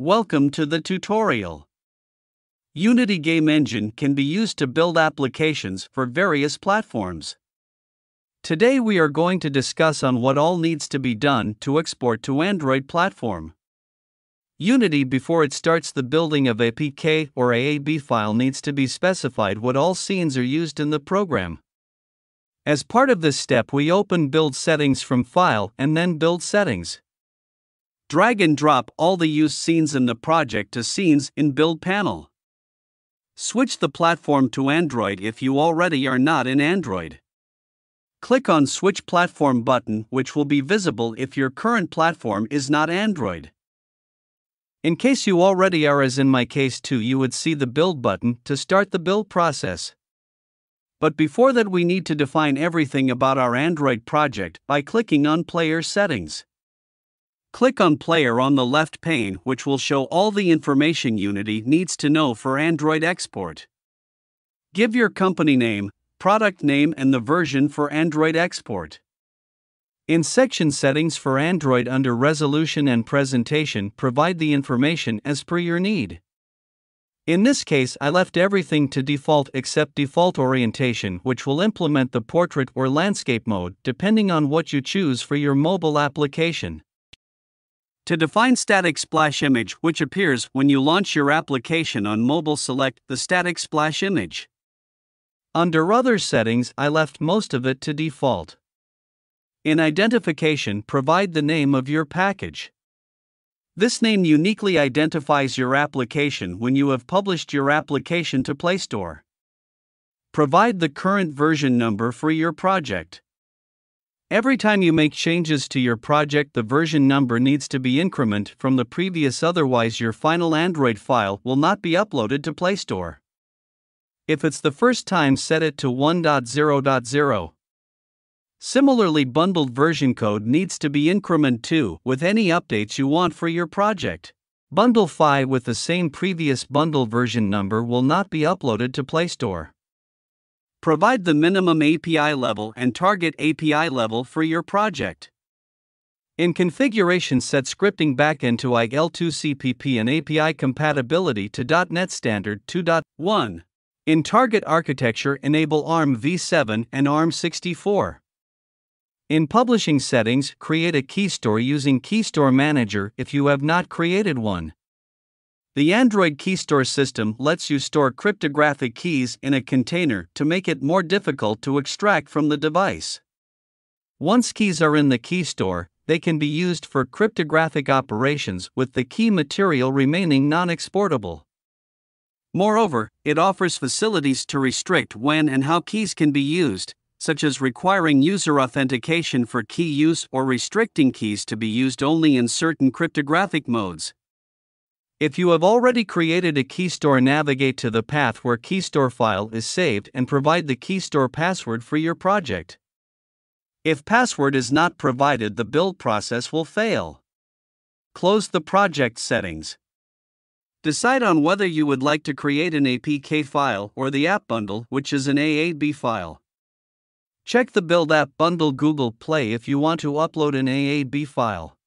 Welcome to the tutorial. Unity Game Engine can be used to build applications for various platforms. Today we are going to discuss on what all needs to be done to export to Android platform. Unity before it starts the building of APK or AAB file needs to be specified what all scenes are used in the program. As part of this step we open build settings from file and then build settings. Drag and drop all the used scenes in the project to Scenes in Build panel. Switch the platform to Android if you already are not in Android. Click on Switch Platform button, which will be visible if your current platform is not Android. In case you already are, as in my case too, you would see the Build button to start the build process. But before that, we need to define everything about our Android project by clicking on Player Settings. Click on Player on the left pane, which will show all the information Unity needs to know for Android export. Give your company name, product name, and the version for Android export. In section Settings for Android under Resolution and Presentation, provide the information as per your need. In this case, I left everything to default except default orientation, which will implement the portrait or landscape mode depending on what you choose for your mobile application. To define static splash image, which appears when you launch your application on mobile, select the static splash image. Under Other settings, I left most of it to default. In identification, provide the name of your package. This name uniquely identifies your application when you have published your application to Play Store. Provide the current version number for your project. Every time you make changes to your project, the version number needs to be increment from the previous, otherwise, your final Android file will not be uploaded to Play Store. If it's the first time, set it to 1.0.0. Similarly, bundled version code needs to be increment too with any updates you want for your project. Bundle file with the same previous bundle version number will not be uploaded to Play Store. Provide the minimum API level and target API level for your project. In configuration, set scripting backend to IL2CPP and API compatibility to .NET Standard 2.1. In target architecture, enable ARM v7 and ARM64. In publishing settings, create a key store using Keystore Manager if you have not created one. The Android Keystore system lets you store cryptographic keys in a container to make it more difficult to extract from the device. Once keys are in the key store, they can be used for cryptographic operations with the key material remaining non exportable. Moreover, it offers facilities to restrict when and how keys can be used, such as requiring user authentication for key use or restricting keys to be used only in certain cryptographic modes. If you have already created a keystore, navigate to the path where keystore file is saved and provide the keystore password for your project. If password is not provided, the build process will fail. Close the project settings. Decide on whether you would like to create an APK file or the app bundle, which is an AAB file. Check the Build App Bundle Google Play if you want to upload an AAB file.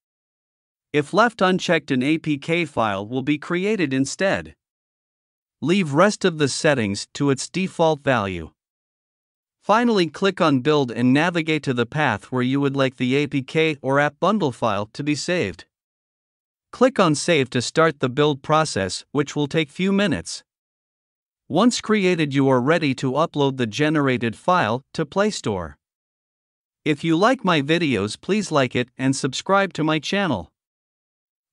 If left unchecked, an APK file will be created instead. Leave rest of the settings to its default value. Finally, click on Build and navigate to the path where you would like the APK or app bundle file to be saved. Click on Save to start the build process, which will take few minutes. Once created, you are ready to upload the generated file to Play Store. If you like my videos, please like it and subscribe to my channel.